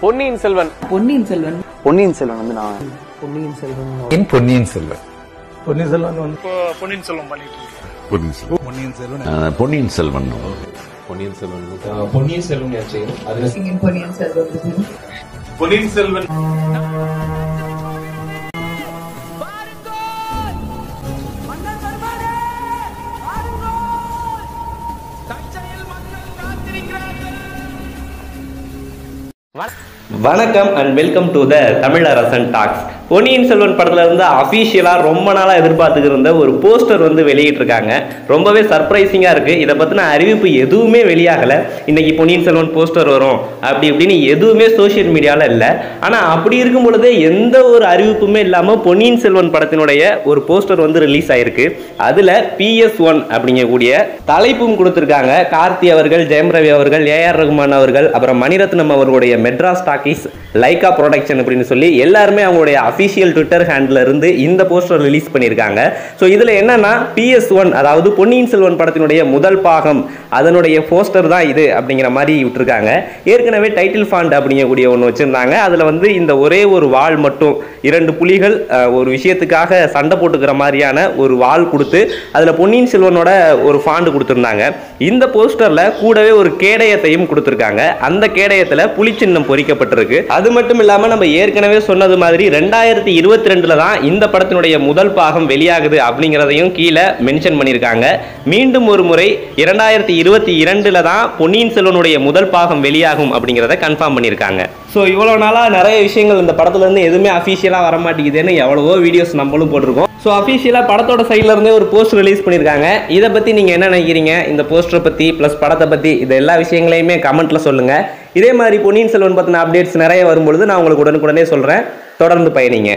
பொன்னியின் செல்வன் பொன்னியின் செல்வன் பொன்னியின் செல்வன் வந்து நான் பொன்னியின் செல்வன் என் பொன்னியின் செல்வன் பொன்னியின் செல்வன் வந்து பொன்னியின் செல்வன் பண்ணிட்டு பொன்னியின் செல்வன் பொன்னியின் செல்வன் பொன்னியின் செல்வன் பொன்னியின் செல்வன் பொன்னியின் செல்வன் பொன்னியின் செல்வன் வணக்கம் and welcome to the Tamil Arasan talks Ponniyin Selvan படத்துல இருந்து அஃபீஷியலாக ரொம்ப நாளாக எதிர்பார்த்துக்கிருந்த ஒரு போஸ்டர் வந்து வெளியிட்டிருக்காங்க. ரொம்பவே சர்ப்ரைசிங்காக இருக்குது இதை பற்றின அறிவிப்பு எதுவுமே வெளியாகலை. இன்னைக்கு பொன்னியின் செல்வன் போஸ்டர் வரும். அப்படி இப்படின்னு எதுவுமே சோஷியல் மீடியாவில் இல்லை. ஆனால் அப்படி இருக்கும் பொழுதே எந்த ஒரு அறிவிப்புமே இல்லாமல் பொன்னியின் செல்வன் படத்தினுடைய ஒரு போஸ்டர் வந்து ரிலீஸ் ஆயிருக்கு. அதில் பிஎஸ் ஒன் அப்படிங்கக்கூடிய தலைப்பும் கொடுத்துருக்காங்க. கார்த்தி அவர்கள் ஜெயம் ரவி அவர்கள் ஏஆர் ரகுமான் அவர்கள் அப்புறம் மணிரத்னம் அவர்களுடைய மெட்ராஸ் டாக்கிஸ் லைகா ப்ரொடக்ஷன் அப்படின்னு சொல்லி எல்லாருமே அவங்களுடைய அஃபிஷியல் ட்விட்டர் ஹேண்டில் இருந்து இந்த போஸ்டர் ரிலீஸ் பண்ணியிருக்காங்க. ஸோ இதில் என்னன்னா பிஎஸ் ஒன் அதாவது பொன்னியின் செல்வன் படத்தினுடைய முதல் பாகம் அதனுடைய போஸ்டர் தான் இது அப்படிங்கிற மாதிரி விட்டுருக்காங்க. ஏற்கனவே டைட்டில் ஃபாண்ட் அப்படிங்கக்கூடிய ஒன்று வச்சுருந்தாங்க. அதில் வந்து இந்த ஒரே ஒரு வாள் மட்டும் இரண்டு புலிகள் ஒரு விஷயத்துக்காக சண்டை போட்டுக்கிற மாதிரியான ஒரு வாள் கொடுத்து அதில் பொன்னியின் செல்வனோட ஒரு ஃபாண்டு கொடுத்துருந்தாங்க. இந்த போஸ்டரில் கூடவே ஒரு கேடயத்தையும் கொடுத்துருக்காங்க. அந்த கேடயத்தில் புலிச்சின்னம் பொறிக்கப்பட்டிருக்கு. அது மட்டும் இல்லாமல் நம்ம ஏற்கனவே சொன்னது மாதிரி ரெண்டாயிரத்தி இருபத்தி ரெண்டில் தான் இந்த படத்தினுடைய முதல் பாகம் வெளியாகுது அப்படிங்கிறதையும் கீழே மென்ஷன் பண்ணியிருக்காங்க. மீண்டும் ஒரு முறை இரண்டாயிரத்தி இருபத்தி இரண்டில் தான் பொன்னியின் செல்வனுடைய முதல் பாகம் வெளியாகும் அப்படிங்கிறத கன்ஃபார்ம் பண்ணியிருக்காங்க. ஸோ இவ்வளோ நாளாக நிறைய விஷயங்கள் இந்த படத்துலேருந்து எதுவுமே அஃபிஷியலாக வர மாட்டேங்குதுன்னு எவ்வளவோ வீடியோஸ் நம்மளும் போட்டிருக்கோம். ஸோ அஃபிஷியலாக படத்தோட சைட்லேருந்தே ஒரு போஸ்ட் ரிலீஸ் பண்ணியிருக்காங்க. இதை பற்றி நீங்கள் என்ன நினைக்கிறீங்க? இந்த போஸ்டரை பற்றி ப்ளஸ் படத்தை பற்றி இது எல்லா விஷயங்களையுமே கமெண்ட்டில் சொல்லுங்கள் இதே மாதிரி பொன்னியின் செல்வன் பற்றின அப்டேட்ஸ் நிறைய வரும்பொழுது நான் உங்களுக்கு உடனுக்குடனே சொல்கிறேன் தொடர்ந்து பயணிங்க.